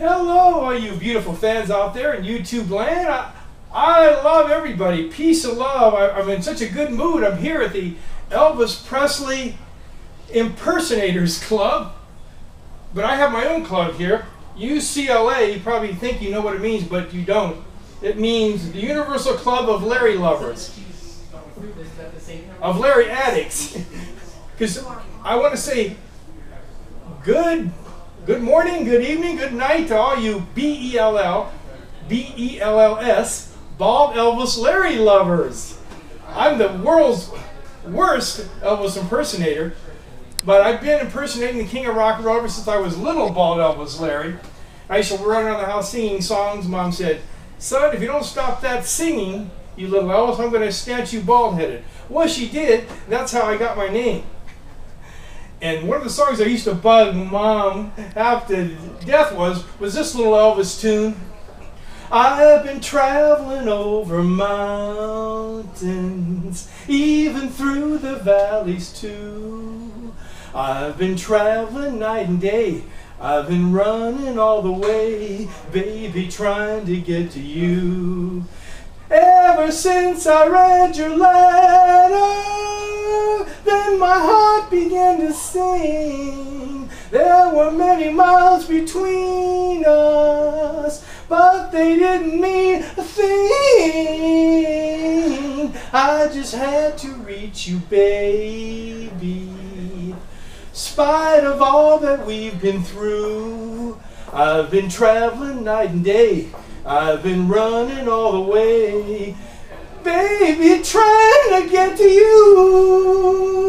Hello, all you beautiful fans out there in YouTube land. I, I love everybody. Peace and love. I, I'm in such a good mood. I'm here at the Elvis Presley Impersonators Club. But I have my own club here. UCLA, you probably think you know what it means, but you don't. It means the Universal Club of Larry Lovers, of Larry Addicts. Because I want to say good good morning, good evening, good night to all you B E L L, B E L L S, Bald Elvis Larry lovers. I'm the world's worst Elvis impersonator, but I've been impersonating the King of Rock and Roll ever since I was little Bald Elvis Larry. I used to run around the house singing songs. Mom said, Son, if you don't stop that singing, you little Elvis, I'm going to snatch you bald headed. Well, she did. That's how I got my name. And one of the songs I used to bug mom after death was was this little Elvis tune. I've been traveling over mountains, even through the valleys too. I've been traveling night and day. I've been running all the way, baby, trying to get to you. Ever since I read your letter, then my heart began to sing. There were many miles between us, but they didn't mean a thing. I just had to reach you, baby. Spite of all that we've been through, I've been traveling night and day. I've been running all the way, baby, trying to get to you.